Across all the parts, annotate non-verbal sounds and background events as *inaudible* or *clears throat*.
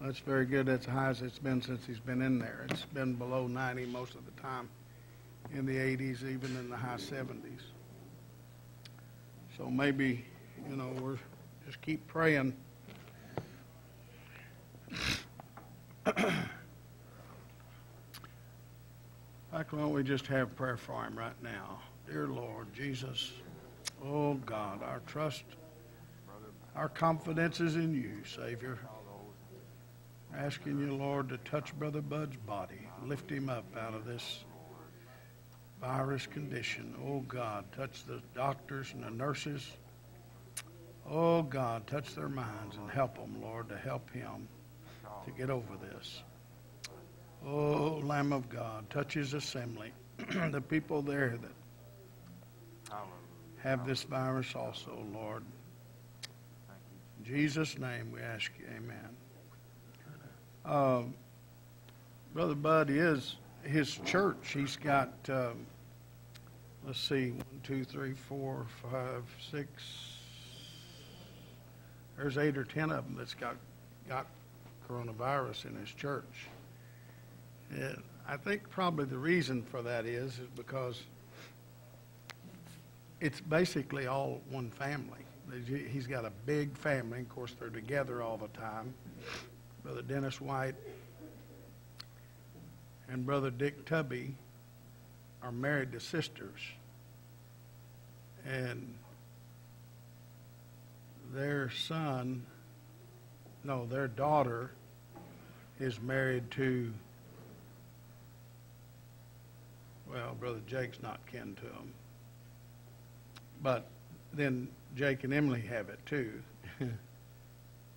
That's very good. That's the highest it's been since he's been in there. It's been below 90 most of the time, in the 80s, even in the high 70s. So maybe, you know, we're, just keep praying. Why don't we just have prayer for him right now? Dear Lord Jesus, oh God, our trust, our confidence is in you, Savior. Asking you, Lord, to touch Brother Bud's body, lift him up out of this virus condition. Oh God, touch the doctors and the nurses. Oh God, touch their minds and help them, Lord, to help him to get over this. Oh, Lamb of God, touch his assembly, *clears throat* the people there that have this virus also, Lord. In Jesus' name we ask you, amen. Uh, Brother Bud is his church. He's got, um, let's see, one, two, three, four, five, six. There's eight or ten of them that's got got coronavirus in his church. And I think probably the reason for that is is because it's basically all one family. He's got a big family. Of course, they're together all the time. Brother Dennis White and Brother Dick Tubby are married to sisters. And their son, no, their daughter is married to, well, Brother Jake's not kin to him. But then Jake and Emily have it too. *laughs*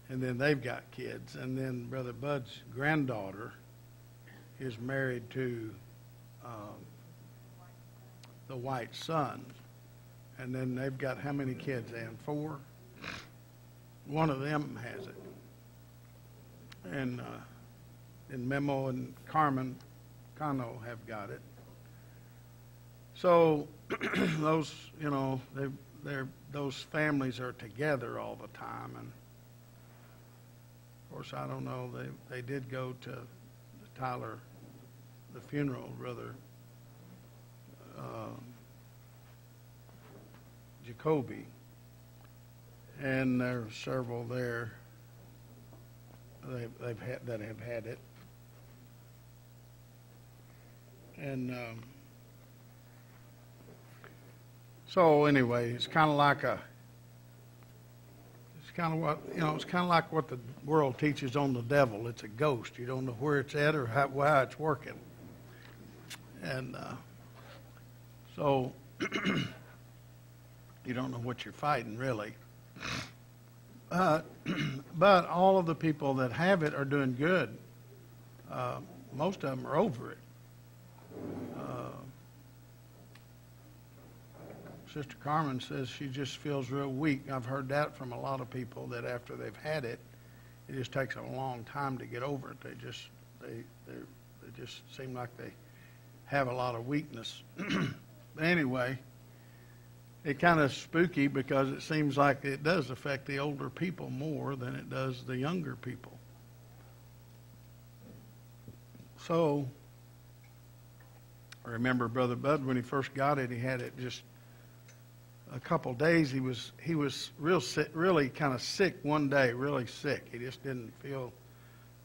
and then they've got kids. And then Brother Bud's granddaughter is married to um, the white son. And then they've got how many kids, Ann? Four? One of them has it. And, uh, and Memo and Carmen Cano have got it. So *clears throat* those, you know, they, they're, those families are together all the time. And of course, I don't know. They they did go to Tyler, the funeral, rather. Um, Jacoby, and there are several there. They've, they've had that have had it, and um, so anyway, it's kind of like a kind of what you know. It's kind of like what the world teaches on the devil. It's a ghost. You don't know where it's at or how, how it's working. And uh, so *clears throat* you don't know what you're fighting really. Uh, *clears throat* but all of the people that have it are doing good. Uh, most of them are over it. Uh, Sister Carmen says she just feels real weak. I've heard that from a lot of people that after they've had it, it just takes a long time to get over it. They just they they, they just seem like they have a lot of weakness. *clears throat* but anyway, it kind of spooky because it seems like it does affect the older people more than it does the younger people. So, I remember Brother Bud when he first got it, he had it just a couple days he was he was real sick, really kind of sick one day, really sick. He just didn't feel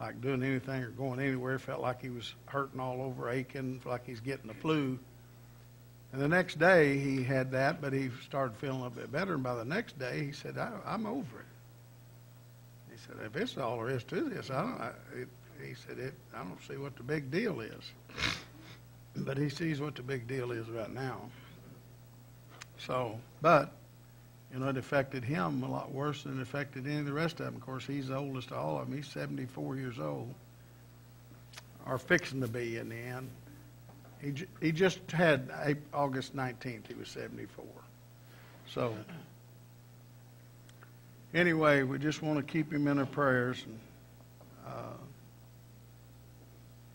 like doing anything or going anywhere. Felt like he was hurting all over, aching, like he's getting the flu. And the next day he had that, but he started feeling a bit better. And by the next day he said, I, "I'm over it." He said, "If it's all there is to this, I don't." I, it, he said, it, "I don't see what the big deal is." But he sees what the big deal is right now. So, but, you know, it affected him a lot worse than it affected any of the rest of them. Of course, he's the oldest of all of them. He's 74 years old, or fixing to be in the end. He, he just had August 19th, he was 74. So, anyway, we just want to keep him in our prayers. And, uh,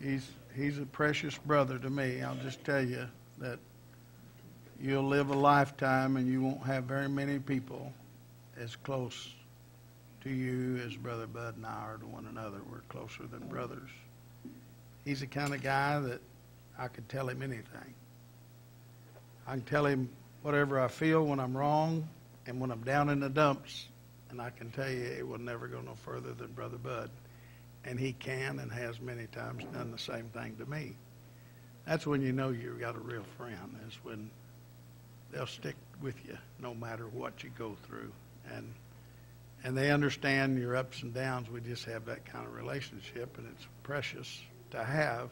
he's, he's a precious brother to me. I'll just tell you that you'll live a lifetime and you won't have very many people as close to you as Brother Bud and I are to one another. We're closer than brothers. He's the kind of guy that I could tell him anything. I can tell him whatever I feel when I'm wrong and when I'm down in the dumps, and I can tell you it will never go no further than Brother Bud. And he can and has many times done the same thing to me. That's when you know you've got a real friend, is when they'll stick with you no matter what you go through. And and they understand your ups and downs. We just have that kind of relationship, and it's precious to have.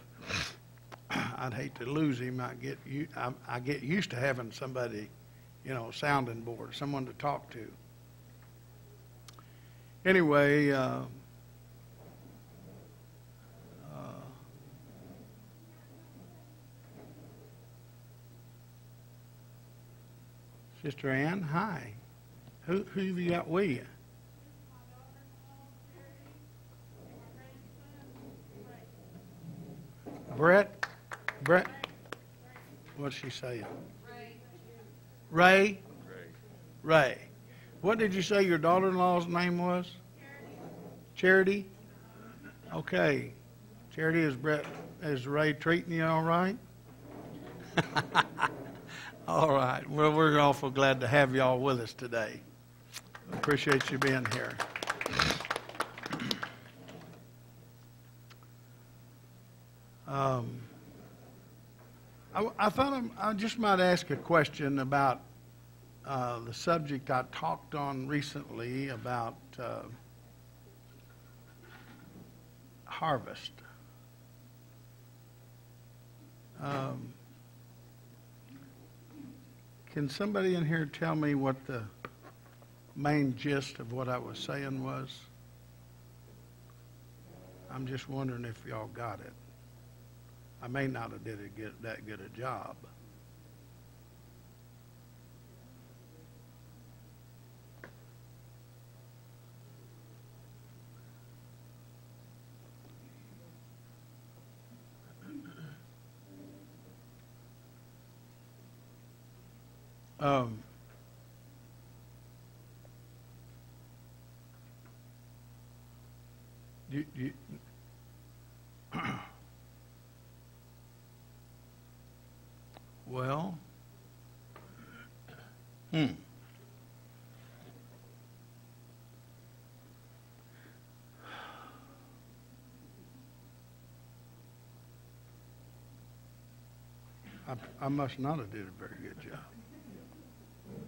*clears throat* I'd hate to lose him. I get you. I, I get used to having somebody, you know, sounding board, someone to talk to. Anyway, uh, Sister Ann, hi. Who who have you got with you? Brett? Brett? What's she saying? Ray. Ray? Ray. What did you say your daughter-in-law's name was? Charity. Okay. Charity, is Brett, is Ray treating you all right? *laughs* all right. Well, we're awful glad to have y'all with us today. Appreciate you being here. Um, I, I thought I'm- I just might ask a question about uh, the subject I talked on recently about uh, harvest. Um, Can somebody in here tell me what the main gist of what I was saying was? I'm just wondering if y'all got it. I may not have did a good, that good a job. Um, you, you, *clears throat* Well, hmm. I, I must not have did a very good job.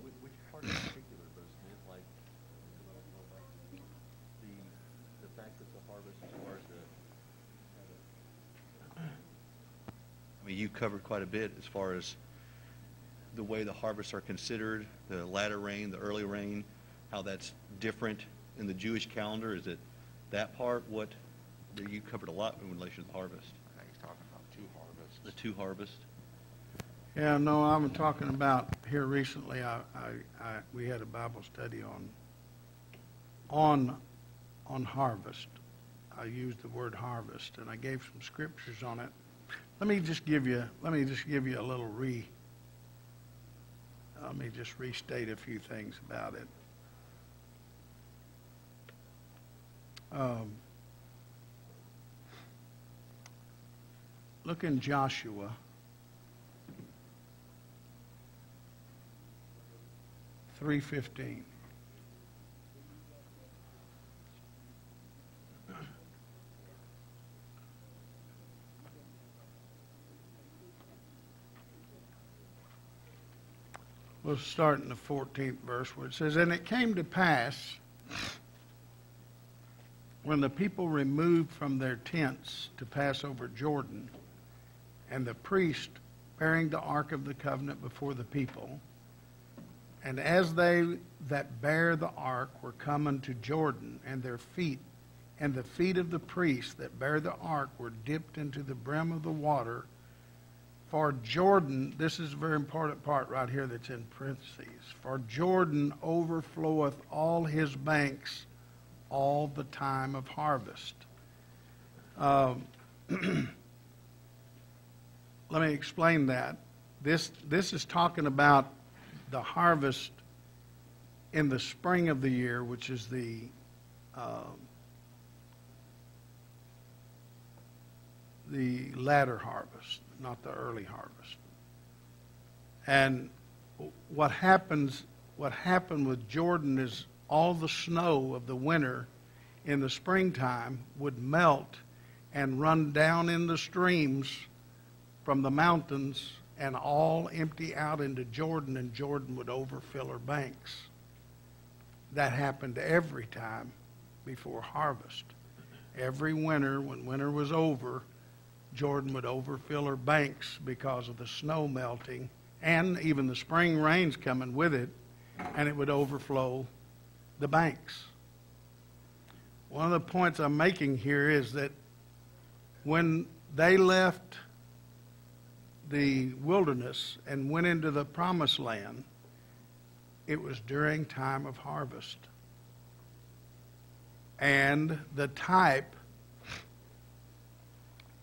Which, which part in particular, Brother Smith, like, the, the fact that the harvest as far as the, I mean, you covered quite a bit as far as the way the harvests are considered, the latter rain, the early rain, how that's different in the Jewish calendar. Is it that part? What, you covered a lot in relation to the harvest, I think he's talking about two harvests. the two harvests. Yeah, no, I'm talking about here recently, I, I, I, we had a Bible study on, on, on harvest. I used the word harvest, and I gave some scriptures on it. Let me just give you, let me just give you a little re, let me just restate a few things about it. Um, look in Joshua. Three fifteen. We'll start in the fourteenth verse where it says, And it came to pass when the people removed from their tents to pass over Jordan, and the priest bearing the ark of the covenant before the people, and as they that bear the ark were come unto Jordan, and their feet, and the feet of the priests that bear the ark were dipped into the brim of the water, for Jordan, this is a very important part right here that's in parentheses, for Jordan overfloweth all his banks all the time of harvest. Um, *clears throat* let me explain that. This, this is talking about the harvest in the spring of the year, which is the um, the latter harvest, not the early harvest. And what happens, what happened with Jordan is all the snow of the winter in the springtime would melt and run down in the streams from the mountains and all empty out into Jordan, and Jordan would overfill her banks. That happened every time before harvest. Every winter, when winter was over, Jordan would overfill her banks because of the snow melting and even the spring rains coming with it, and it would overflow the banks. One of the points I'm making here is that when they left the wilderness and went into the promised land, it was during time of harvest. And the type,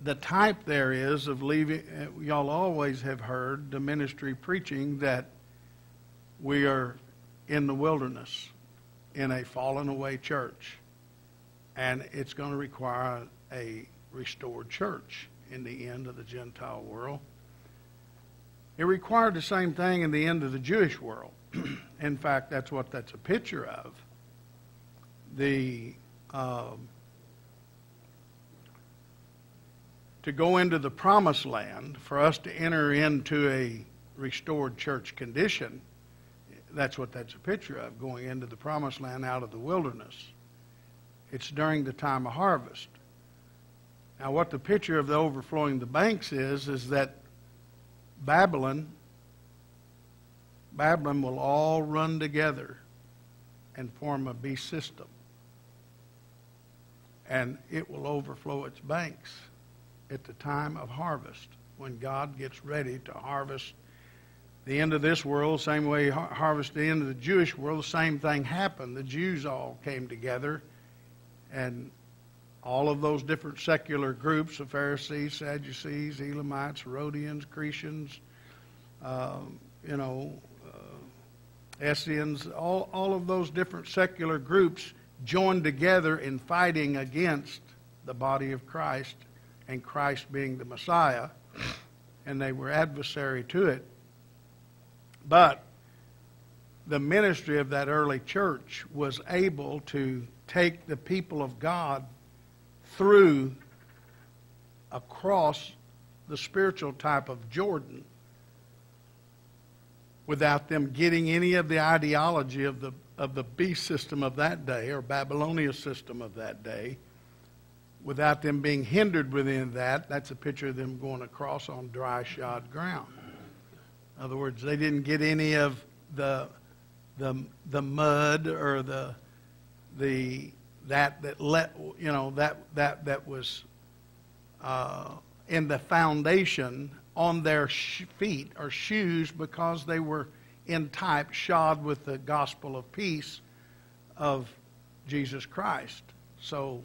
the type there is of leaving, y'all always have heard the ministry preaching that we are in the wilderness in a fallen away church. And it's going to require a restored church in the end of the Gentile world. It required the same thing in the end of the Jewish world. *clears throat* in fact, that's what that's a picture of. The um, to go into the promised land, for us to enter into a restored church condition, that's what that's a picture of, going into the promised land out of the wilderness. It's during the time of harvest. Now, what the picture of the overflowing the banks is, is that Babylon, Babylon will all run together and form a beast system. And it will overflow its banks at the time of harvest, when God gets ready to harvest the end of this world, same way he harvest the end of the Jewish world, the same thing happened. The Jews all came together, and all of those different secular groups the Pharisees, Sadducees, Elamites, Herodians, Cretians, um, you know, uh, Essenes, all, all of those different secular groups joined together in fighting against the body of Christ and Christ being the Messiah, and they were adversary to it. But the ministry of that early church was able to take the people of God through across the spiritual type of Jordan without them getting any of the ideology of the of the beast system of that day or Babylonia system of that day without them being hindered within that that's a picture of them going across on dry shod ground in other words they didn't get any of the the the mud or the the that that let you know that that that was uh, in the foundation on their feet or shoes because they were in type shod with the gospel of peace of Jesus Christ. So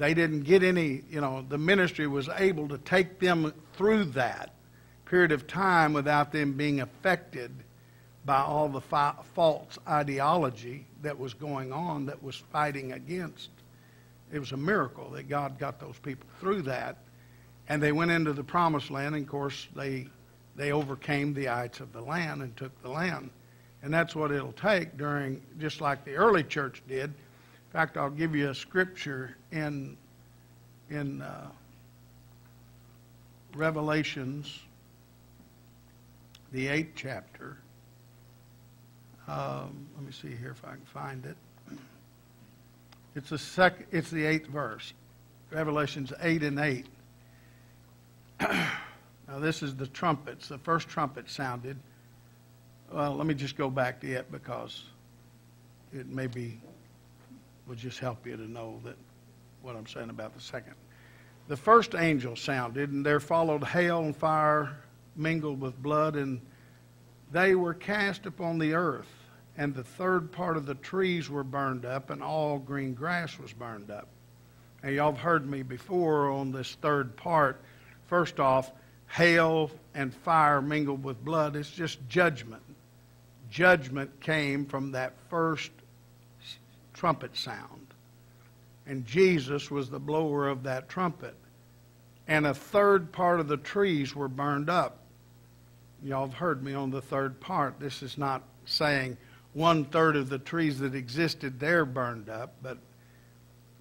they didn't get any, you know, the ministry was able to take them through that period of time without them being affected by all the fi- false ideology that was going on that was fighting against. It was a miracle that God got those people through that. And they went into the promised land, and of course, they, they overcame the ites of the land and took the land. And that's what it'll take during, just like the early church did. In fact, I'll give you a scripture in, in uh, Revelations, the eighth chapter. Um, let me see here if I can find it. It's the sec- It's the eighth verse, Revelations eight and eight. *clears throat* now this is the trumpets. The first trumpet sounded. Well, let me just go back to it because it maybe will just help you to know that what I'm saying about the second. The first angel sounded, and there followed hail and fire mingled with blood, and they were cast upon the earth and the third part of the trees were burned up, and all green grass was burned up. Now, y'all have heard me before on this third part. First off, hail and fire mingled with blood. It's just judgment. Judgment came from that first trumpet sound. and Jesus was the blower of that trumpet. And a third part of the trees were burned up. Y'all have heard me on the third part. This is not saying one third of the trees that existed there burned up, but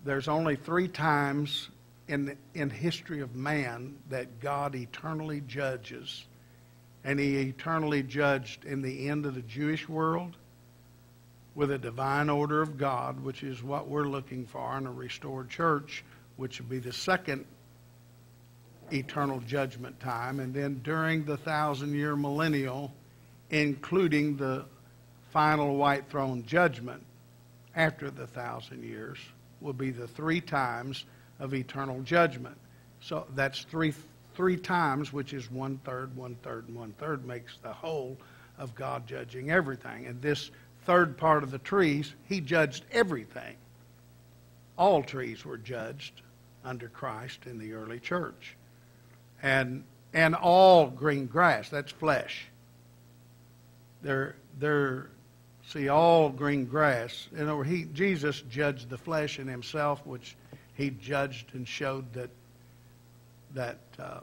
there's only three times in in history of man that God eternally judges, and He eternally judged in the end of the Jewish world with a divine order of God, which is what we're looking for in a restored church, which would be the second eternal judgment time, and then during the thousand year millennial, including the final white throne judgment after the thousand years, will be the three times of eternal judgment. So that's three three times, which is one third, one third, and one third, makes the whole of God judging everything. And this third part of the trees, he judged everything. All trees were judged under Christ in the early church. And and all green grass, that's flesh. They're they're see all green grass. You know, he Jesus judged the flesh in himself, which he judged and showed that that uh,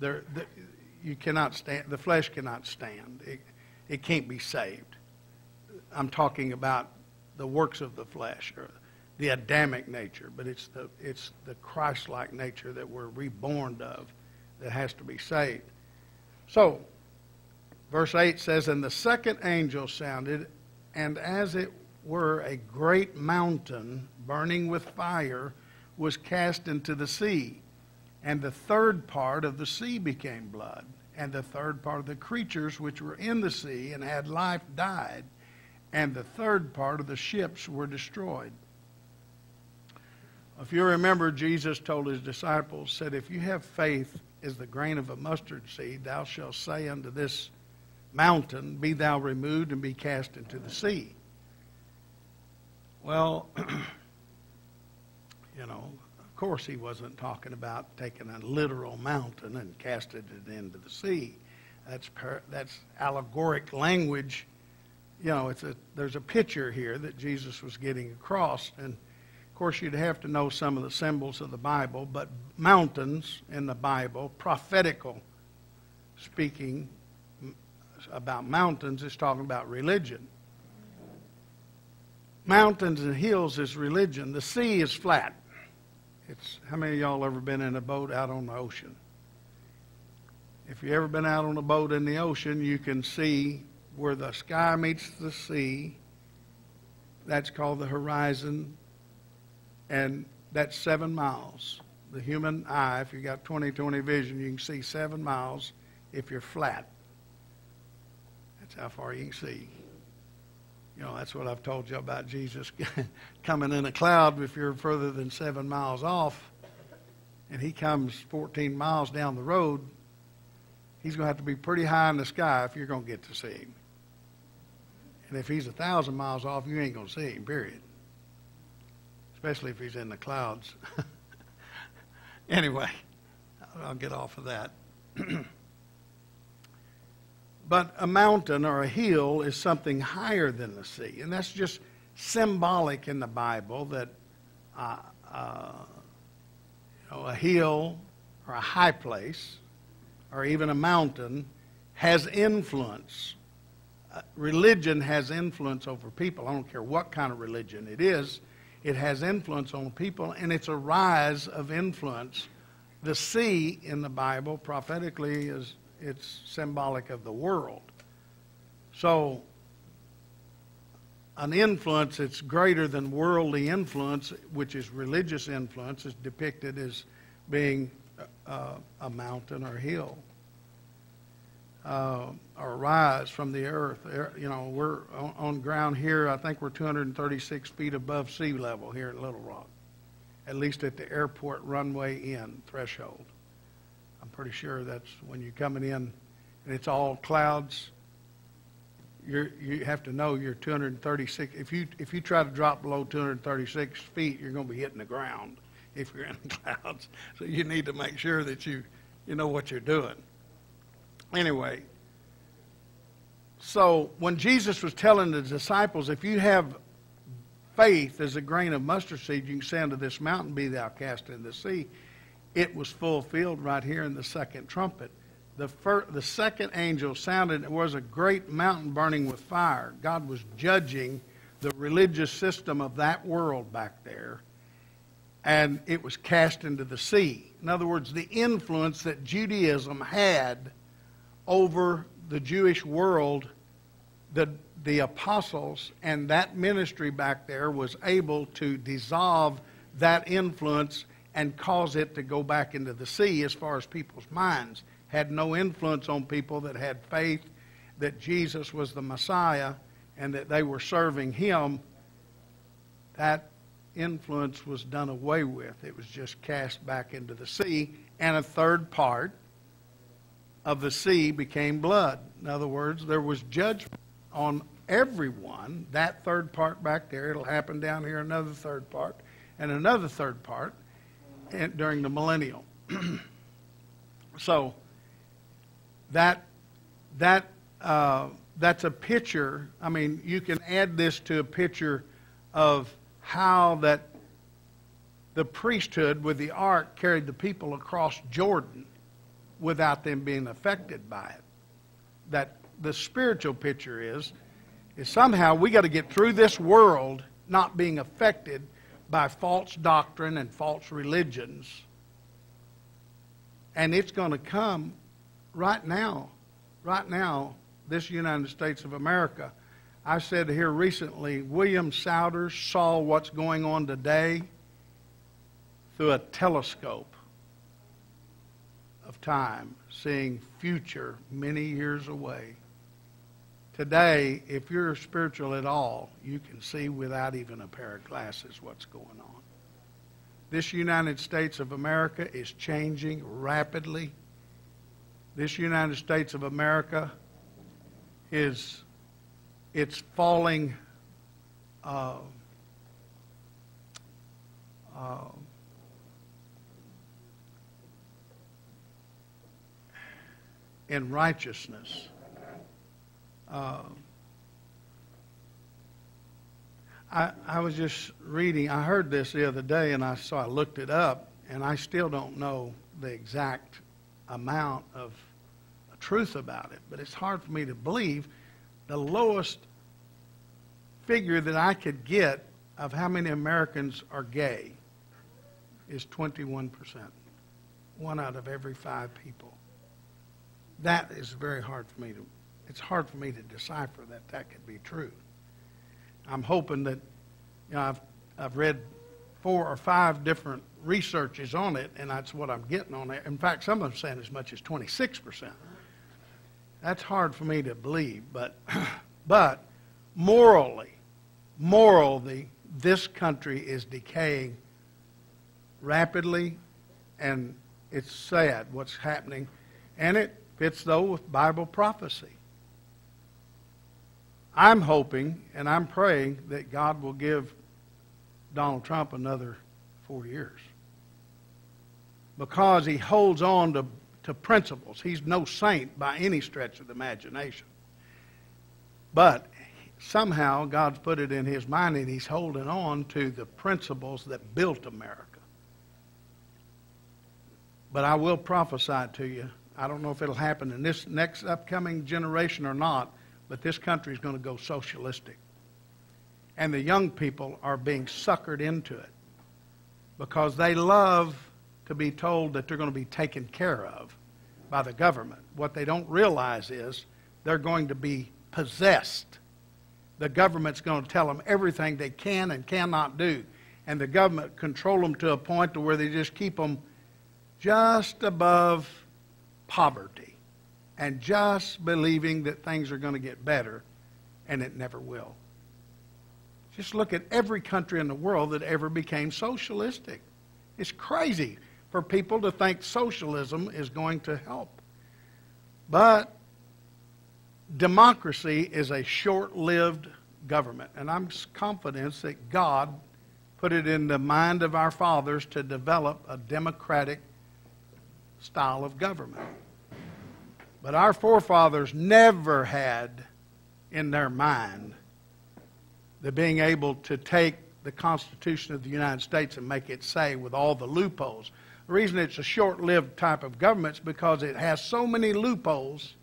there that you cannot stand the flesh cannot stand. It, it can't be saved. I'm talking about the works of the flesh or the Adamic nature, but it's the it's the Christ-like nature that we're reborn of that has to be saved. So, verse 8 says, And the second angel sounded, and as it were a great mountain burning with fire was cast into the sea. And the third part of the sea became blood, and the third part of the creatures which were in the sea and had life died, and the third part of the ships were destroyed. If you remember, Jesus told his disciples, said, If you have faith as the grain of a mustard seed, thou shalt say unto this mountain, Be thou removed and be cast into the sea. Well, *clears throat* you know, of course he wasn't talking about taking a literal mountain and casting it into the sea. That's, that's allegoric language. You know, it's a, there's a picture here that Jesus was getting across. And of course, you'd have to know some of the symbols of the Bible, but mountains in the Bible, prophetical speaking about mountains, is talking about religion. Mountains and hills is religion. The sea is flat. It's how many of y'all ever been in a boat out on the ocean? If you ever been out on a boat in the ocean, you can see where the sky meets the sea. That's called the horizon, and that's seven miles. The human eye, if you've got 20/20 vision, you can see seven miles if you're flat. That's how far you can see. You know, that's what I've told you about Jesus *laughs* coming in a cloud if you're further than seven miles off, and he comes 14 miles down the road, he's going to have to be pretty high in the sky if you're going to get to see him. And if he's a thousand miles off, you ain't going to see him, period. Especially if he's in the clouds. *laughs* anyway, I'll get off of that. *clears throat* But a mountain or a hill is something higher than the sea. And that's just symbolic in the Bible that uh, uh, you know, a hill or a high place or even a mountain has influence. Religion has influence over people. I don't care what kind of religion it is, it has influence on people, and it's a rise of influence. The sea in the Bible prophetically is it's symbolic of the world. So, an influence that's greater than worldly influence, which is religious influence, is depicted as being uh, a mountain or hill. Uh, or rise from the earth. You know, we're on, ground here. I think we're 236 feet above sea level here at Little Rock, at least at the airport runway in threshold. I'm pretty sure that's when you're coming in and it's all clouds. you you have to know you're 236. If you if you try to drop below 236 feet, you're going to be hitting the ground if you're in *laughs* the clouds. So you need to make sure that you you know what you're doing. Anyway, so when Jesus was telling the disciples, if you have faith as a grain of mustard seed, you can say unto this mountain, Be thou cast into the sea. It was fulfilled right here in the second trumpet. The, fir- the second angel sounded, it was a great mountain burning with fire. God was judging the religious system of that world back there, and it was cast into the sea. In other words, the influence that Judaism had over the Jewish world, the, the apostles and that ministry back there was able to dissolve that influence and cause it to go back into the sea as far as people's minds. Had no influence on people that had faith that Jesus was the Messiah and that they were serving Him. That influence was done away with. It was just cast back into the sea, and a third part of the sea became blood. In other words, there was judgment on everyone. That third part back there, it'll happen down here, another third part, and another third part during the millennial. *clears throat* so that that uh, that's a picture. I mean, you can add this to a picture of how that the priesthood with the ark carried the people across Jordan without them being affected by it. That the spiritual picture is is somehow we got to get through this world not being affected by false doctrine and false religions. And it's going to come right now. Right now, this United States of America. I said here recently, William Sowders saw what's going on today through a telescope of time, seeing future many years away. Today, if you're spiritual at all, you can see without even a pair of glasses what's going on. This United States of America is changing rapidly. This United States of America is it's falling uh, uh, in righteousness. Uh, I, I was just reading, I heard this the other day, and I so I looked it up, and I still don't know the exact amount of truth about it, but it's hard for me to believe the lowest figure that I could get of how many Americans are gay is 21%. One out of every five people. That is very hard for me to, it's hard for me to decipher that that could be true. I'm hoping that, you know, I've, I've read four or five different researches on it, and that's what I'm getting on it. In fact, some of them saying as much as 26%. That's hard for me to believe, but, *clears throat* but morally, morally, this country is decaying rapidly, and it's sad what's happening, and it fits though with Bible prophecy. I'm hoping and I'm praying that God will give Donald Trump another four years because he holds on to to principles. He's no saint by any stretch of the imagination. But somehow God's put it in his mind and he's holding on to the principles that built America. But I will prophesy to you. I don't know if it'll happen in this next upcoming generation or not, but this country is going to go socialistic. And the young people are being suckered into it because they love to be told that they're going to be taken care of by the government. What they don't realize is they're going to be possessed. The government's going to tell them everything they can and cannot do. And the government control them to a point to where they just keep them just above poverty and just believing that things are going to get better, and it never will. Just look at every country in the world that ever became socialistic. It's crazy for people to think socialism is going to help. But democracy is a short lived government. And I'm confident that God put it in the mind of our fathers to develop a democratic style of government. But our forefathers never had in their mind the being able to take the Constitution of the United States and make it say with all the loopholes. The reason it's a short-lived type of government is because it has so many loopholes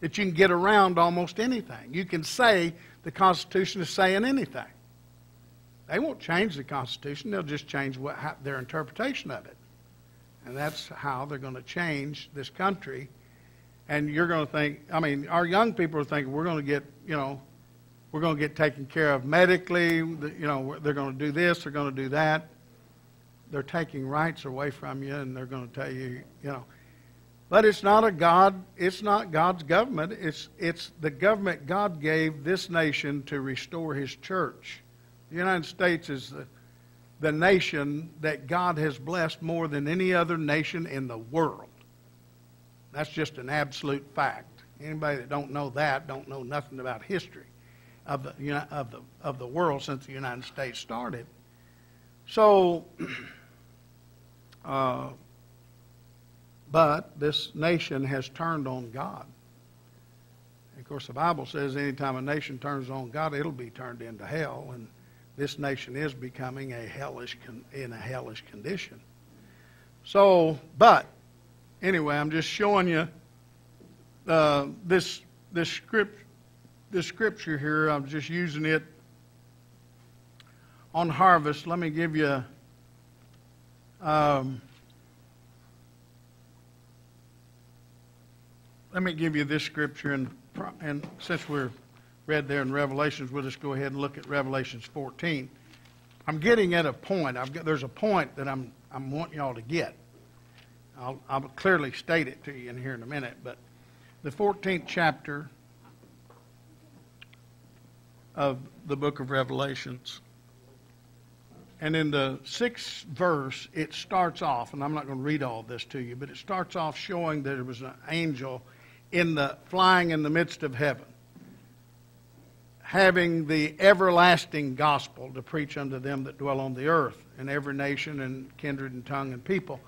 that you can get around almost anything. You can say the Constitution is saying anything. They won't change the Constitution, they'll just change what, their interpretation of it. And that's how they're going to change this country. And you're going to think, I mean, our young people are thinking we're going to get, you know, we're going to get taken care of medically, you know, they're going to do this, they're going to do that. They're taking rights away from you, and they're going to tell you, you know. But it's not a God, it's not God's government. It's, it's the government God gave this nation to restore His church. The United States is the, the nation that God has blessed more than any other nation in the world. That's just an absolute fact. Anybody that don't know that don't know nothing about history of the, you know, of the, of the world since the United States started. So, *clears throat* uh, but this nation has turned on God. Of course, the Bible says anytime a nation turns on God, it'll be turned into hell. And this nation is becoming a hellish in a hellish condition. So, but anyway, I'm just showing you uh, this this script this scripture here. I'm just using it on harvest. Let me give you. Um, let me give you this scripture, and and since we're read there in Revelations, we'll just go ahead and look at Revelations 14. I'm getting at a point. I've got, there's a point that I'm, I'm wanting y'all to get. I'll, I'll clearly state it to you in here in a minute, but the 14th chapter of the book of Revelations. And in the sixth verse, it starts off, and I'm not going to read all this to you, but it starts off showing that there was an angel in the flying in the midst of heaven having the everlasting gospel to preach unto them that dwell on the earth in every nation and kindred and tongue and people.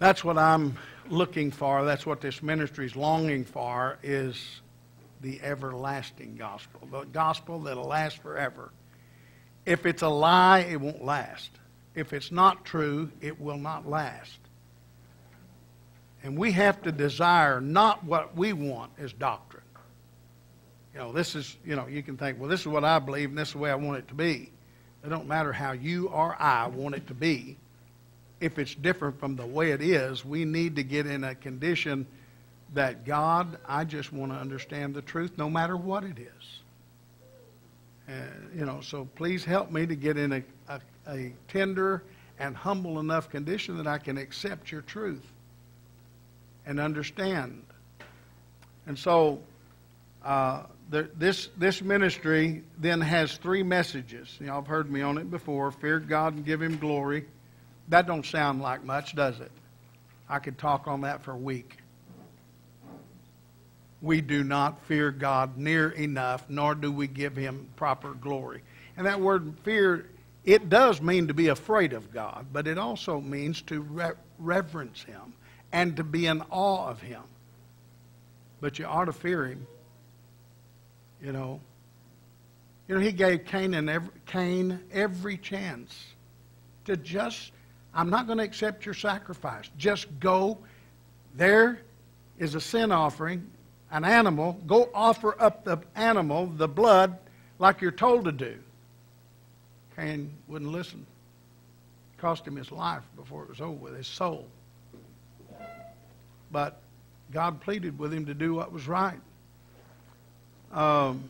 That's what I'm looking for. That's what this ministry is longing for is the everlasting gospel. The gospel that'll last forever. If it's a lie, it won't last. If it's not true, it will not last. And we have to desire not what we want as doctrine you know, this is, you know, you can think, well, this is what I believe and this is the way I want it to be. It don't matter how you or I want it to be. If it's different from the way it is, we need to get in a condition that God, I just want to understand the truth no matter what it is. You know, so please help me to get in a, a, a tender and humble enough condition that I can accept your truth and understand. And so, uh, this, this ministry then has three messages. You know, I've heard me on it before. Fear God and give Him glory. That don't sound like much, does it? I could talk on that for a week. We do not fear God near enough, nor do we give Him proper glory. And that word fear, it does mean to be afraid of God, but it also means to re- reverence Him and to be in awe of Him. But you ought to fear Him you know. You know, he gave Cain, and every, Cain every chance to just, I'm not going to accept your sacrifice. Just go. There is a sin offering, an animal. Go offer up the animal, the blood, like you're told to do. Cain wouldn't listen. It cost him his life before it was over with, his soul. But God pleaded with him to do what was right. Um,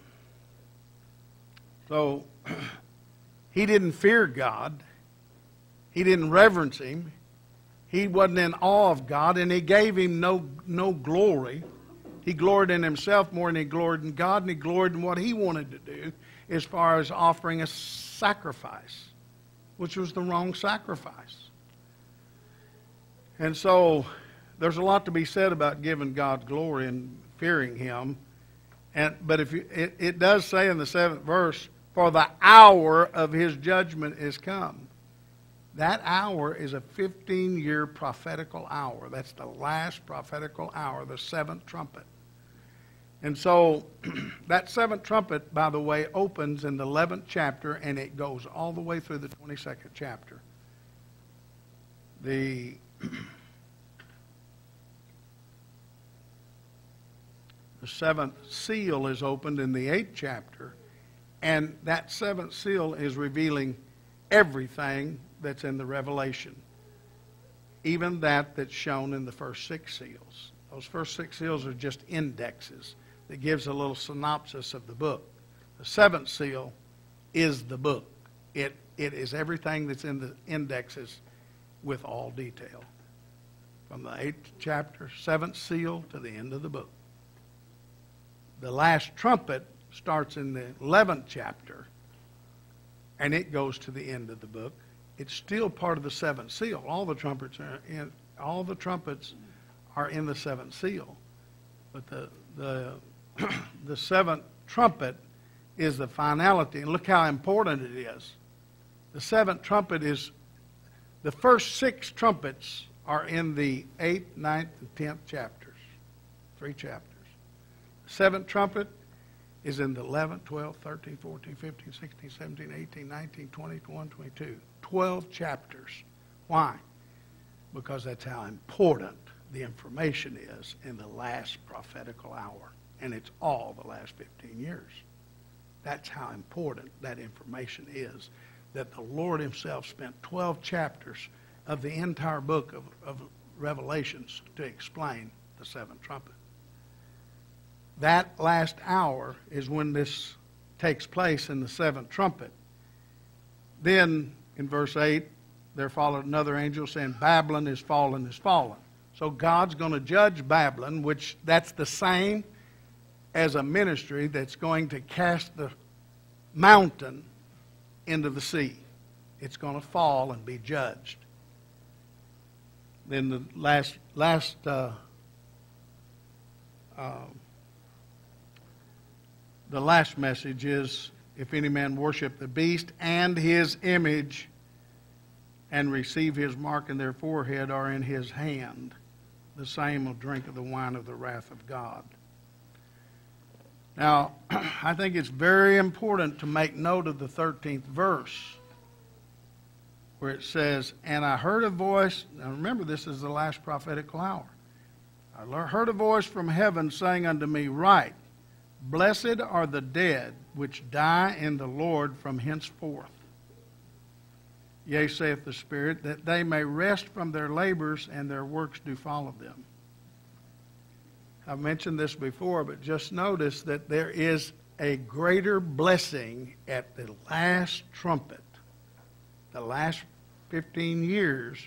so *clears throat* he didn't fear God. He didn't reverence him. He wasn't in awe of God, and he gave him no, no glory. He gloried in himself more than he gloried in God, and he gloried in what he wanted to do as far as offering a sacrifice, which was the wrong sacrifice. And so there's a lot to be said about giving God glory and fearing him. And, but if you, it, it does say in the seventh verse, for the hour of his judgment is come. That hour is a 15 year prophetical hour. That's the last prophetical hour, the seventh trumpet. And so *clears throat* that seventh trumpet, by the way, opens in the 11th chapter and it goes all the way through the 22nd chapter. The *clears throat* the seventh seal is opened in the eighth chapter, and that seventh seal is revealing everything that's in the Revelation, even that that's shown in the first six seals. Those first six seals are just indexes that gives a little synopsis of the book. The seventh seal is the book. It, it is everything that's in the indexes with all detail. From the eighth chapter, seventh seal, to the end of the book. The last trumpet starts in the 11th chapter, and it goes to the end of the book. It's still part of the seventh seal. All the trumpets are in, all the trumpets are in the seventh seal. But the, the *clears throat* the seventh trumpet is the finality. And look how important it is. The seventh trumpet is, the first six trumpets are in the eighth, ninth, and tenth chapters. Three chapters. Seventh trumpet is in the 11th, 12th, 13th, 14th, 15th, 16th, 17th, 18th, 19th, 20th, 21, 22. 12 chapters. Why? Because that's how important the information is in the last prophetical hour and it's all the last 15 years. That's how important that information is. That the Lord Himself spent 12 chapters of the entire book of, of Revelations to explain the seventh trumpet. That last hour is when this takes place in the seventh trumpet. Then, in verse 8, there followed another angel saying, Babylon is fallen, is fallen. So God's going to judge Babylon, which that's the same as a ministry that's going to cast the mountain into the sea. It's going to fall and be judged. Then the last last uh, uh, the last message is if any man worship the beast and his image and receive his mark in their forehead or in his hand, the same will drink of the wine of the wrath of God. Now, *clears throat* I think it's very important to make note of the 13th verse where it says, And I heard a voice. Now remember, this is the last prophetical hour. I heard a voice from heaven saying unto me, Write, Blessed are the dead which die in the Lord from henceforth. Yea, saith the Spirit, that they may rest from their labors and their works do follow them. I've mentioned this before, but just notice that there is a greater blessing at the last trumpet, the last 15 years,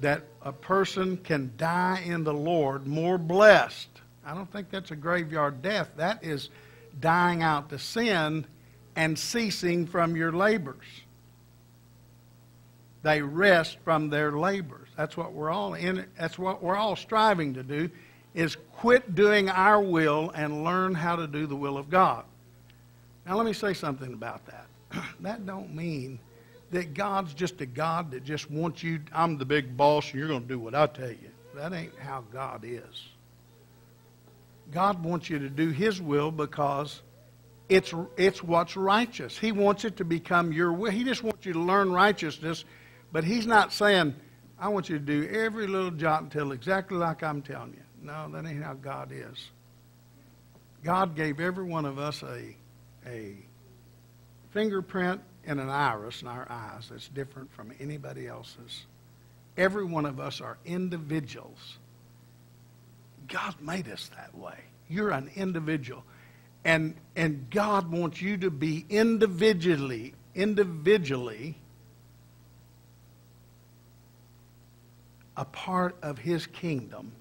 that a person can die in the Lord more blessed. I don't think that's a graveyard death. That is dying out to sin and ceasing from your labors. They rest from their labors. That's what we're all in. That's what we're all striving to do is quit doing our will and learn how to do the will of God. Now let me say something about that. *clears throat* that don't mean that God's just a God that just wants you, I'm the big boss and you're going to do what I tell you. That ain't how God is. God wants you to do his will because it's, it's what's righteous. He wants it to become your will. He just wants you to learn righteousness, but he's not saying, I want you to do every little jot and tittle exactly like I'm telling you. No, that ain't how God is. God gave every one of us a, a fingerprint and an iris in our eyes that's different from anybody else's. Every one of us are individuals. God made us that way. You're an individual. And, and God wants you to be individually, individually a part of his kingdom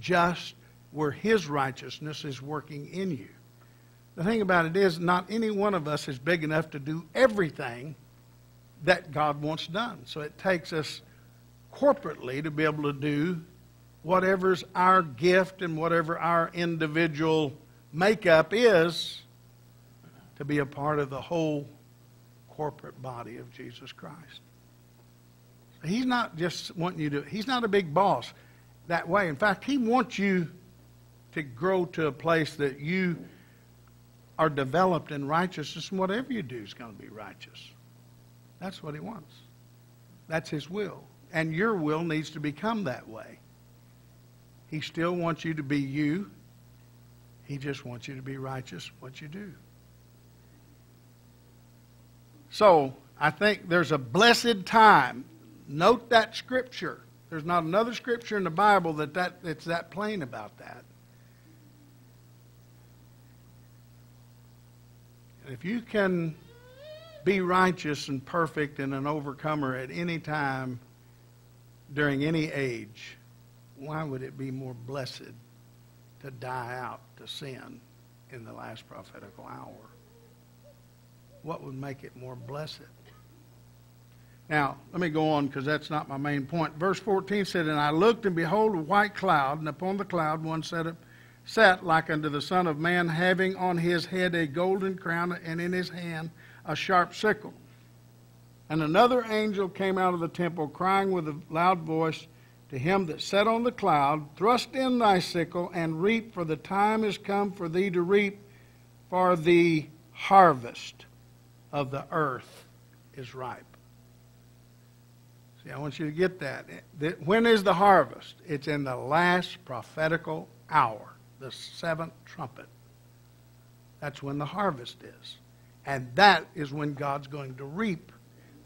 just where his righteousness is working in you. The thing about it is, not any one of us is big enough to do everything that God wants done. So it takes us corporately to be able to do whatever's our gift and whatever our individual makeup is to be a part of the whole corporate body of Jesus Christ. He's not just wanting you to, he's not a big boss that way. In fact, He wants you to grow to a place that you are developed in righteousness, and whatever you do is going to be righteous. That's what He wants. That's His will. And your will needs to become that way. He still wants you to be you. He just wants you to be righteous what you do. So, I think there's a blessed time. Note that scripture. There's not another scripture in the Bible that, that that's that plain about that. If you can be righteous and perfect and an overcomer at any time during any age, why would it be more blessed to die out to sin in the last prophetical hour? What would make it more blessed? Now, let me go on because that's not my main point. Verse 14 said, And I looked, and behold, a white cloud, and upon the cloud one sat, up, sat like unto the Son of Man, having on his head a golden crown, and in his hand a sharp sickle. And another angel came out of the temple, crying with a loud voice to him that sat on the cloud, Thrust in thy sickle, and reap, for the time is come for thee to reap, for the harvest of the earth is ripe. See, I want you to get that. When is the harvest? It's in the last prophetical hour, the seventh trumpet. That's when the harvest is. And that is when God's going to reap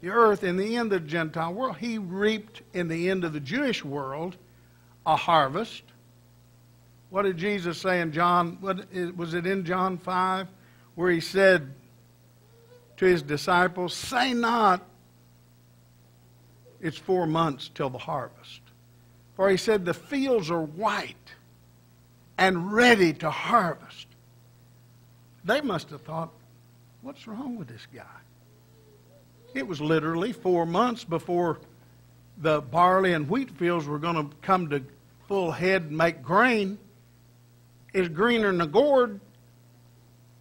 the earth in the end of the Gentile world. He reaped in the end of the Jewish world a harvest. What did Jesus say in John? What, was it in John 5 where he said to his disciples, Say not, it's four months till the harvest. For he said, The fields are white and ready to harvest. They must have thought, What's wrong with this guy? It was literally four months before the barley and wheat fields were going to come to full head and make grain. It's greener than a gourd.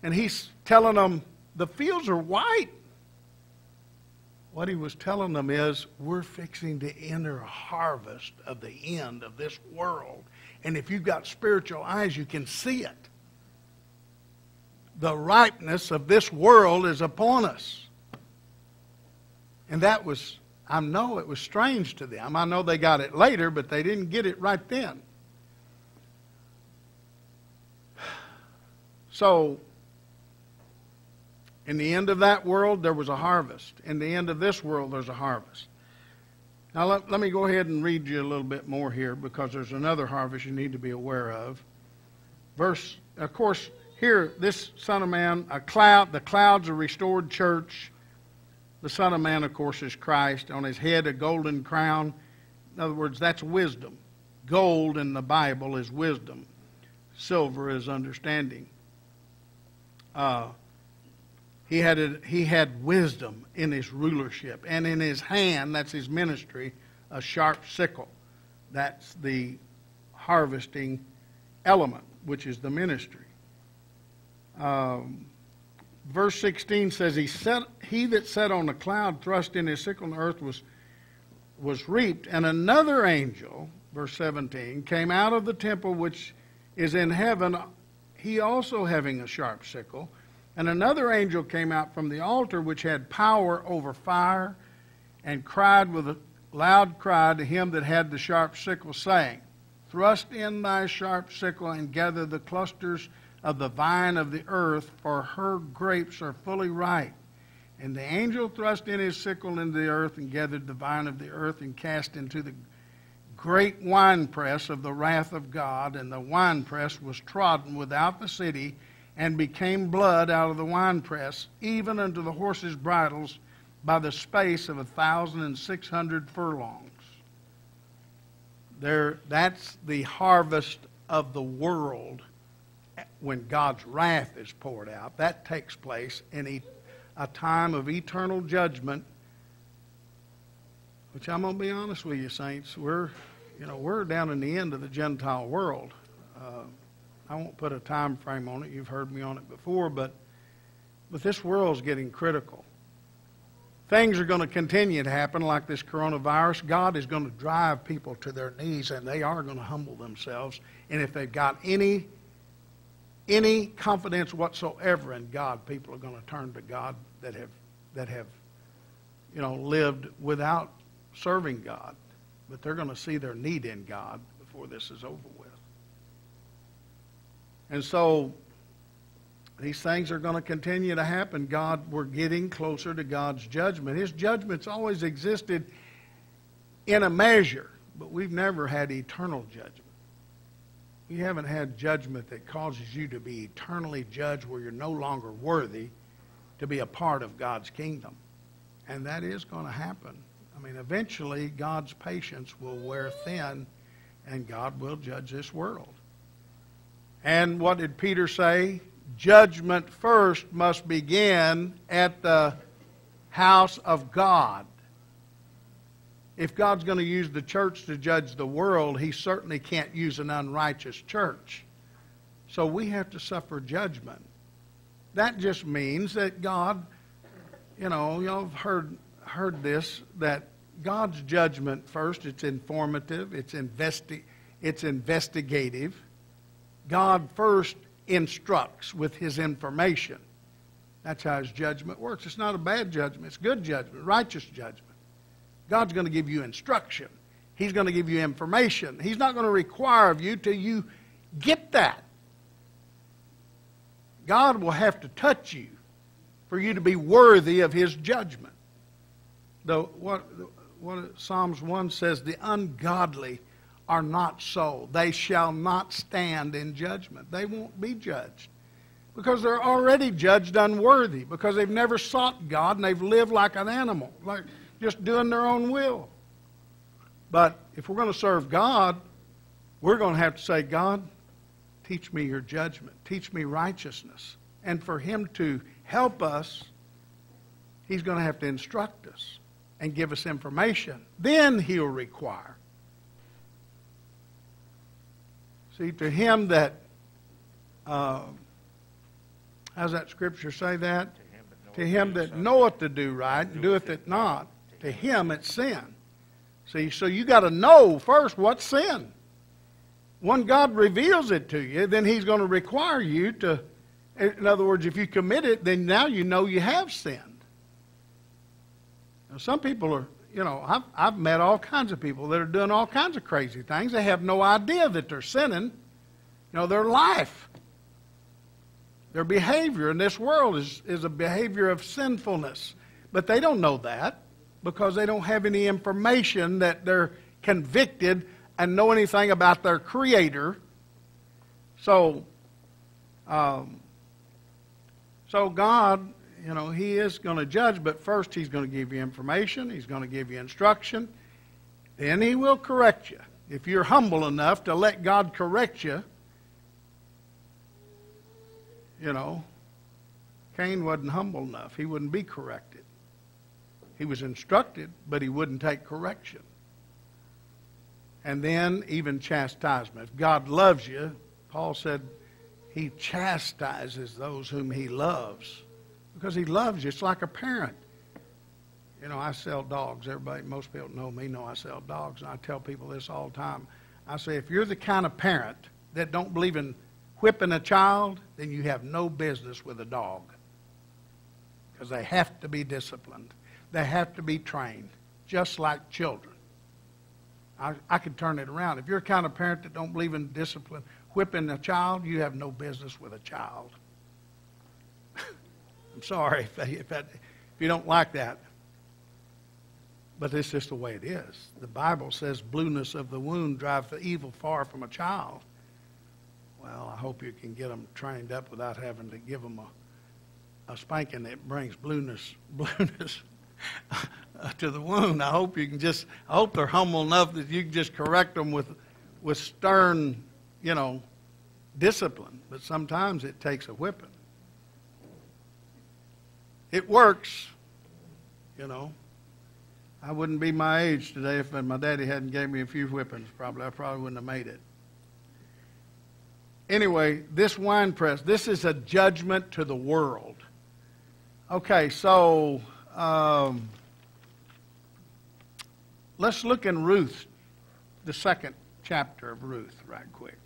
And he's telling them, the fields are white. What he was telling them is, we're fixing to enter a harvest of the end of this world. And if you've got spiritual eyes, you can see it. The ripeness of this world is upon us. And that was, I know it was strange to them. I know they got it later, but they didn't get it right then. *sighs* So, in the end of that world, there was a harvest. In the end of this world, there's a harvest. Now, let, let me go ahead and read you a little bit more here because there's another harvest you need to be aware of. Verse, of course, here, this Son of Man, a cloud, the cloud's a restored church. The Son of Man, of course, is Christ. On his head, a golden crown. In other words, that's wisdom. Gold in the Bible is wisdom, silver is understanding. Uh, he had, a, he had wisdom in his rulership. And in his hand, that's his ministry, a sharp sickle. That's the harvesting element, which is the ministry. Um, verse 16 says, he, set, he that sat on the cloud thrust in his sickle in the earth was, was reaped. And another angel, verse 17, came out of the temple which is in heaven, he also having a sharp sickle and another angel came out from the altar which had power over fire and cried with a loud cry to him that had the sharp sickle, saying, Thrust in thy sharp sickle and gather the clusters of the vine of the earth, for her grapes are fully ripe. And the angel thrust in his sickle into the earth and gathered the vine of the earth and cast into the great winepress of the wrath of God. And the winepress was trodden without the city and became blood out of the winepress, even unto the horses' bridles, by the space of a thousand and six hundred furlongs. There, that's the harvest of the world when God's wrath is poured out. That takes place in a time of eternal judgment. Which I'm to be honest with you, saints, we're, you know, we're down in the end of the Gentile world. Uh, I won't put a time frame on it. You've heard me on it before, but but this world's getting critical. things are going to continue to happen like this coronavirus. God is going to drive people to their knees and they are going to humble themselves. And if they've got any any confidence whatsoever in God, people are going to turn to God that have that have you know lived without serving God. But they're going to see their need in God before this is over with. And so these things are going to continue to happen. God, we're getting closer to God's judgment. His judgment's always existed in a measure, but we've never had eternal judgment. We haven't had judgment that causes you to be eternally judged where you're no longer worthy to be a part of God's kingdom. And that is going to happen. I mean, eventually, God's patience will wear thin, and God will judge this world. And what did Peter say? Judgment first must begin at the house of God. If God's going to use the church to judge the world, he certainly can't use an unrighteous church. So we have to suffer judgment. That just means that God, you know, y'all have heard, heard this, that God's judgment first, it's informative, it's, investi- it's investigative. God first instructs with his information. That's how his judgment works. It's not a bad judgment, it's good judgment, righteous judgment. God's going to give you instruction. He's going to give you information. He's not going to require of you till you get that. God will have to touch you for you to be worthy of his judgment. Though what, what Psalms 1 says, the ungodly are not so. They shall not stand in judgment. They won't be judged because they're already judged unworthy because they've never sought God and they've lived like an animal, like just doing their own will. But if we're going to serve God, we're going to have to say, God, teach me your judgment, teach me righteousness. And for Him to help us, He's going to have to instruct us and give us information. Then He'll require. See, to him that, uh, how's that scripture say that? To him that knoweth to do right and doeth it not, to him it's sin. See, so you got to know first what's sin. When God reveals it to you, then He's going to require you to, in other words, if you commit it, then now you know you have sinned. Now, some people are you know, I've, I've met all kinds of people that are doing all kinds of crazy things. They have no idea that they're sinning. You know, their life, their behavior in this world is, is a behavior of sinfulness. But they don't know that because they don't have any information that they're convicted and know anything about their Creator. So, um, so God you know, he is going to judge, but first he's going to give you information, he's going to give you instruction, then he will correct you. If you're humble enough to let God correct you, you know, Cain wasn't humble enough. He wouldn't be corrected. He was instructed, but he wouldn't take correction. And then even chastisement. If God loves you, Paul said, he chastises those whom he loves because he loves you. It's like a parent. You know, I sell dogs. Everybody, most people know me, know I sell dogs, and I tell people this all the time. I say, if you're the kind of parent that don't believe in whipping a child, then you have no business with a dog. Because they have to be disciplined. They have to be trained, just like children. I, I could turn it around. If you're a kind of parent that don't believe in discipline, whipping a child, you have no business with a child. *laughs* I'm sorry if, if, that, if you don't like that. But it's just the way it is. The Bible says, blueness of the wound drives the evil far from a child. Well, I hope you can get them trained up without having to give them a, a spanking that brings blueness, *laughs* blueness *laughs* to the wound. I hope you can just, I hope they're humble enough that you can just correct them with, with stern, you know, discipline. But sometimes it takes a whipping. It works, you know. I wouldn't be my age today if my daddy hadn't gave me a few whippings. Probably I probably wouldn't have made it. Anyway, this wine press, this is a judgment to the world. Okay, so um, let's look in Ruth, the second chapter of Ruth, right quick.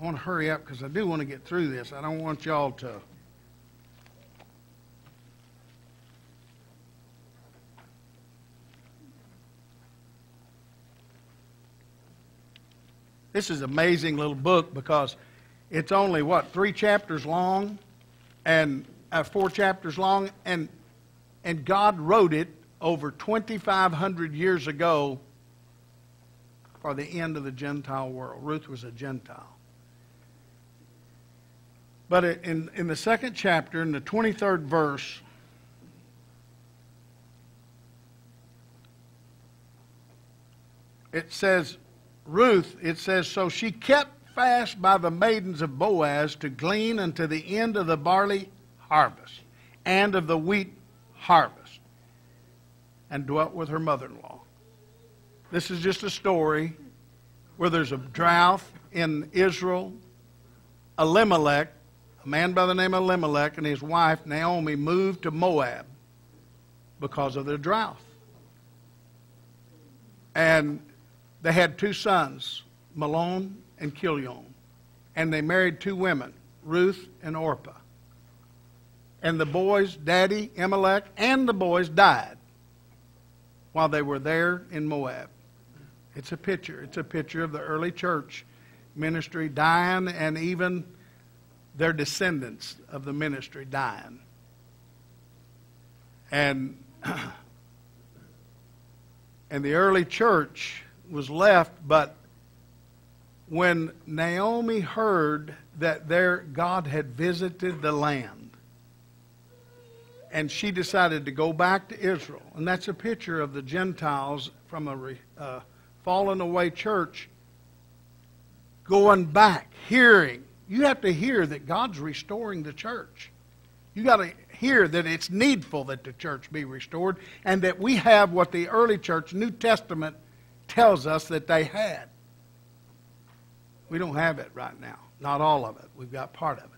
I want to hurry up because I do want to get through this. I don't want y'all to. This is an amazing little book because it's only, what, three chapters long? And uh, four chapters long? And, and God wrote it over 2,500 years ago for the end of the Gentile world. Ruth was a Gentile. But in, in the second chapter, in the 23rd verse, it says, Ruth, it says, So she kept fast by the maidens of Boaz to glean unto the end of the barley harvest and of the wheat harvest, and dwelt with her mother in law. This is just a story where there's a drought in Israel. Elimelech, a man by the name of Elimelech, and his wife Naomi moved to Moab because of the drought. And they had two sons, Mahlon and Chilion. And they married two women, Ruth and Orpah. And the boys, Daddy, Amalek, and the boys died while they were there in Moab. It's a picture. It's a picture of the early church ministry dying and even their descendants of the ministry dying. And *clears throat* and the early church was left, but when Naomi heard that their God had visited the land, and she decided to go back to Israel, and that's a picture of the Gentiles from a uh, fallen away church going back, hearing. You have to hear that God's restoring the church. You got to hear that it's needful that the church be restored, and that we have what the early church, New Testament, tells us that they had. We don't have it right now. Not all of it. We've got part of it.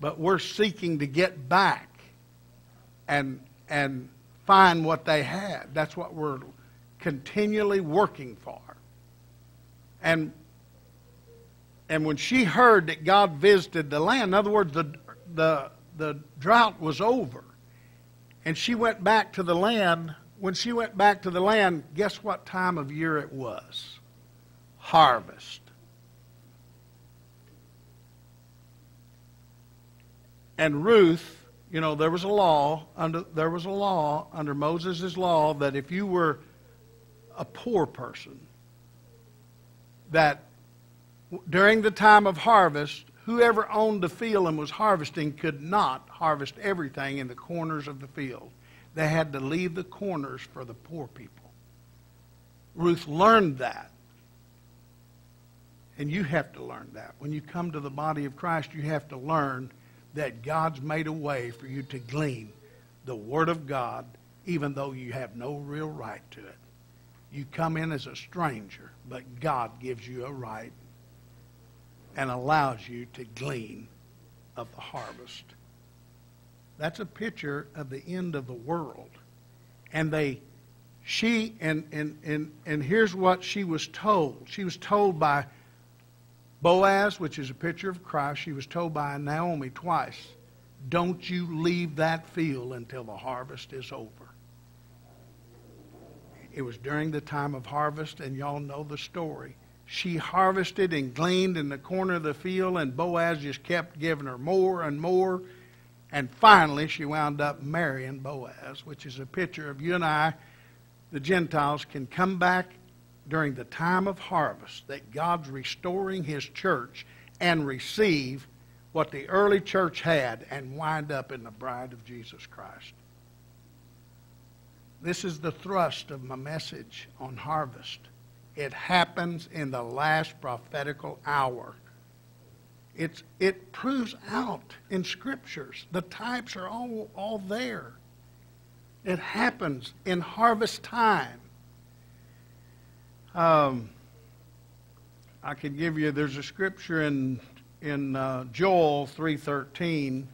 But we're seeking to get back and, and find what they had. That's what we're continually working for. And, and when she heard that God visited the land, in other words, the, the, the drought was over, and she went back to the land, when she went back to the land, guess what time of year it was? Harvest. And Ruth, you know, there was a law under there was a law under Moses' law that if you were a poor person, that during the time of harvest, whoever owned the field and was harvesting could not harvest everything in the corners of the field. They had to leave the corners for the poor people. Ruth learned that. And you have to learn that. When you come to the body of Christ, you have to learn that God's made a way for you to glean the Word of God, even though you have no real right to it. You come in as a stranger, but God gives you a right and allows you to glean of the harvest. That's a picture of the end of the world. And they, she, and, and, and, and here's what she was told. She was told by Boaz, which is a picture of Christ, she was told by Naomi twice, don't you leave that field until the harvest is over. It was during the time of harvest, and y'all know the story. She harvested and gleaned in the corner of the field, and Boaz just kept giving her more and more and finally, she wound up marrying Boaz, which is a picture of you and I, the Gentiles, can come back during the time of harvest, that God's restoring his church and receive what the early church had and wind up in the bride of Jesus Christ. This is the thrust of my message on harvest. It happens in the last prophetical hour it's, it proves out in scriptures. The types are all, all there. It happens in harvest time. Um, I could give you. There's a scripture in in uh, Joel three thirteen.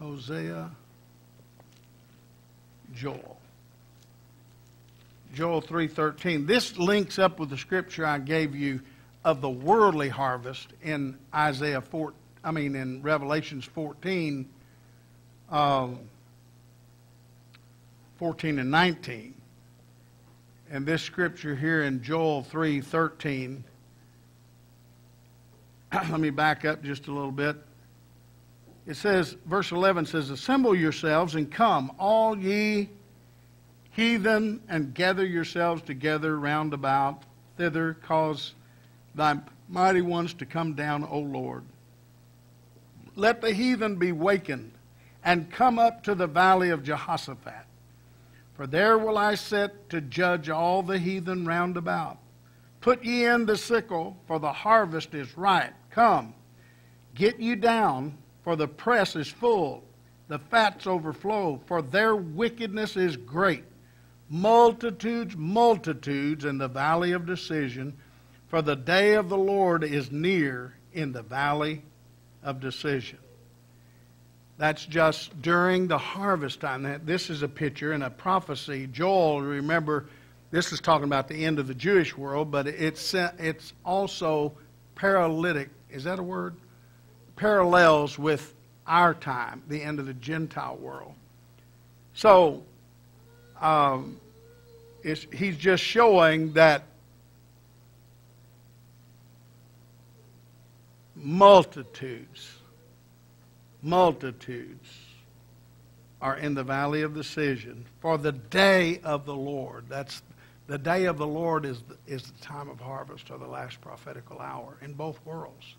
Hosea, Joel. Joel 3:13. This links up with the scripture I gave you of the worldly harvest in Isaiah 4 I mean in Revelations 14 um, 14 and 19. And this scripture here in Joel 3:13 *clears throat* Let me back up just a little bit. It says verse 11 says assemble yourselves and come all ye heathen and gather yourselves together round about thither cause thy mighty ones to come down O Lord. Let the heathen be wakened and come up to the valley of Jehoshaphat. For there will I set to judge all the heathen round about. Put ye in the sickle, for the harvest is ripe. Come, get you down, for the press is full, the fats overflow, for their wickedness is great. Multitudes, multitudes in the valley of decision, for the day of the Lord is near in the valley of decision. That's just during the harvest time. This is a picture and a prophecy. Joel, remember, this is talking about the end of the Jewish world, but it's, it's also paralytic. Is that a word? Parallels with our time, the end of the Gentile world. So, um, he's just showing that multitudes multitudes are in the valley of decision for the day of the Lord. That's the day of the Lord is the, is the time of harvest or the last prophetical hour in both worlds.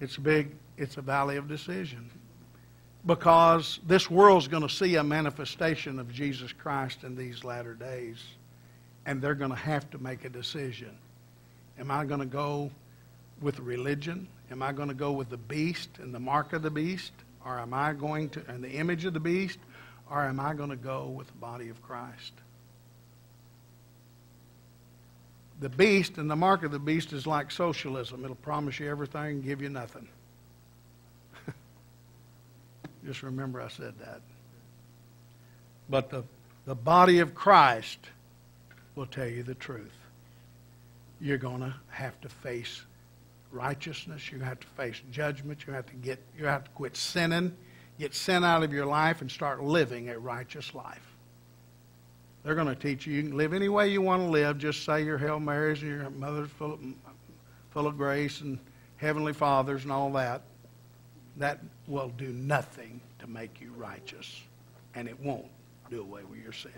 It's big. It's a valley of decision because this world's going to see a manifestation of Jesus Christ in these latter days, and they're going to have to make a decision. Am I going to go with religion? Am I going to go with the beast and the mark of the beast? Or am I going to, and the image of the beast? Or am I going to go with the body of Christ? The beast and the mark of the beast is like socialism. It'll promise you everything and give you nothing. *laughs* Just remember I said that. But the, the body of Christ will tell you the truth. You're going to have to face righteousness. You have to face judgment. You have to get you have to quit sinning, get sin out of your life, and start living a righteous life. They're going to teach you you can live any way you want to live. Just say your Hail Marys and your mother's full of, full of grace and heavenly fathers and all that. That will do nothing to make you righteous, and it won't do away with your sin.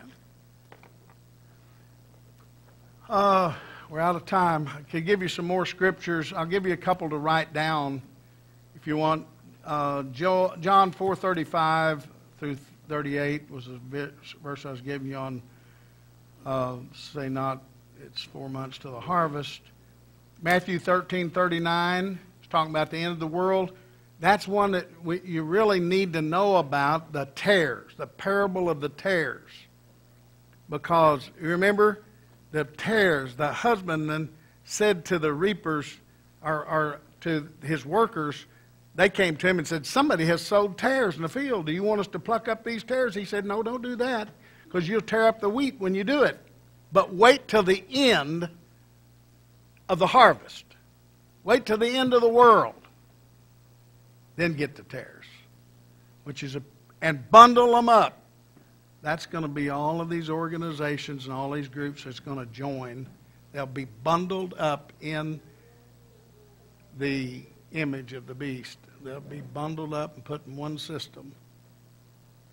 Uh, we're out of time. I could give you some more scriptures. I'll give you a couple to write down if you want. Uh, John 4.35 through 38 was a verse I was giving you on, uh, say not, it's four months to the harvest. Matthew 13.39 is talking about the end of the world. That's one that we, you really need to know about, the tares, the parable of the tares. Because, you remember, the tares, the husbandman said to the reapers or, or to his workers, they came to him and said, Somebody has sowed tares in the field. Do you want us to pluck up these tares? He said, No, don't do that because you'll tear up the wheat when you do it. But wait till the end of the harvest. Wait till the end of the world. Then get the tares, which is a, and bundle them up that's going to be all of these organizations and all these groups that's going to join. They'll be bundled up in the image of the beast. They'll be bundled up and put in one system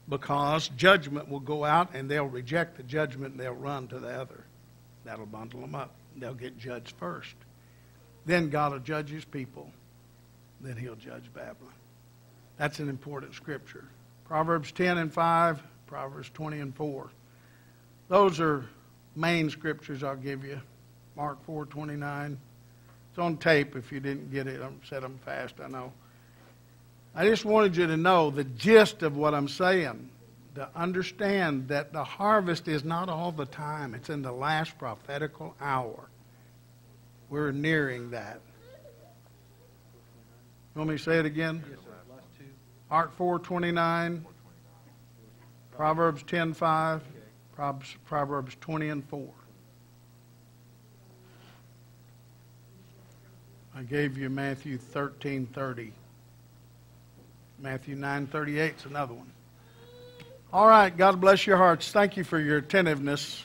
because judgment will go out and they'll reject the judgment and they'll run to the other. That'll bundle them up. They'll get judged first. Then God will judge his people. Then he'll judge Babylon. That's an important scripture. Proverbs 10 and 5 Proverbs 20 and 4. Those are main scriptures I'll give you. Mark 4 29. It's on tape if you didn't get it. I said them fast, I know. I just wanted you to know the gist of what I'm saying, to understand that the harvest is not all the time, it's in the last prophetical hour. We're nearing that. You want me to say it again? Yes, Mark 4 29. Proverbs 10 5, Proverbs, Proverbs 20 and 4. I gave you Matthew 13 30. Matthew 9 38 is another one. All right, God bless your hearts. Thank you for your attentiveness.